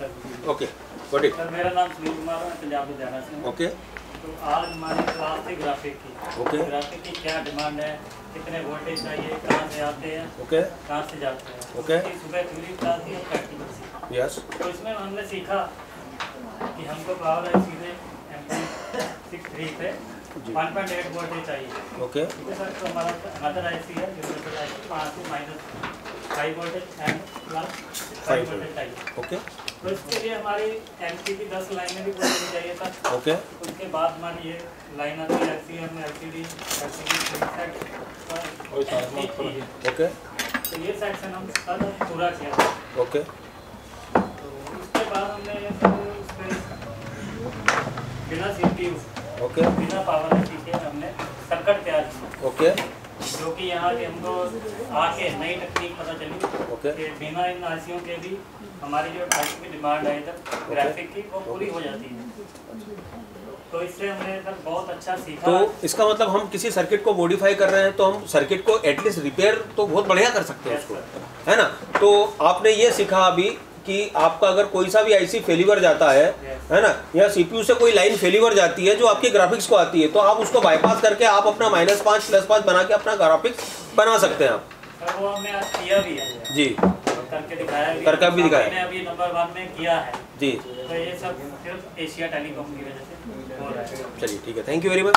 Sir okay it sir मेरा नाम सुनील कुमार है पंजाब लुधियाना से ओके तो आज हमारी क्लास थी ग्राफिक की Okay. ग्राफिक की क्या डिमांड है कितने वोल्टेज चाहिए कहाँ से आते हैं ओके कहाँ से जाते हैं. उसकी सुबह थ्योरी क्लास थी और प्रैक्टिकल थी यस तो इसमें हमने सीखा कि हमको पावर है सीधे एम सिक्स थ्री पे। वन पॉइंट एट वोल्टेज चाहिए ओके सर तो हमारा अनदर आई सी है सी से minus five voltage and plus Five voltage चाहिए ओके तो इसके लिए हमारी एम की दस लाइनें भी पूरी होनी चाहिए था। ओके उसके बाद हमारी ये लाइन आती है L C M L C D L C D okay तो ये सेक्शन हम कल पूरा किया था। ओके तो उसके बाद हमने ये सब बिना सी पी यू ओके बिना पावर के हमने सर्किट तैयार किया। ओके जो कि यहाँ के हमको आके नई तकनीक पता चली। ओके। कि बिना इन आरसियों के भी हमारी जो ढाई की डिमांड है इधर ग्राफिक की वो पूरी हो जाती है। तो इससे हमने सर बहुत अच्छा सीखा। तो इसका मतलब हम किसी सर्किट को मॉडिफाई कर रहे हैं तो हम सर्किट को एटलीस्ट रिपेयर तो बहुत बढ़िया कर सकते हैं उसको है ना? तो आपने ये सीखा अभी कि आपका अगर कोई सा भी आईसी फेलिवर जाता है Yes. है ना? या सीपीयू से कोई लाइन फेलिवर जाती है जो आपके ग्राफिक्स को आती है तो आप उसको बाईपास करके आप अपना माइनस पाँच प्लस पाँच बना के अपना ग्राफिक्स बना सकते हैं आप। वो हमने आज किया भी है। जी। करके दिखाया भी करके भी दिखाया। अभी नंबर वन में किया है। जी। तो ये सब सिर्फ़ एशिया टेलीकॉम की वजह से हो रहा है। चलिए ठीक है। Thank you very much